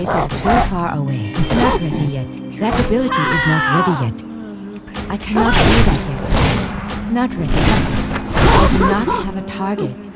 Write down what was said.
It is too far away. Not ready yet. That ability is not ready yet. I cannot do that yet. Not ready. I do not have a target.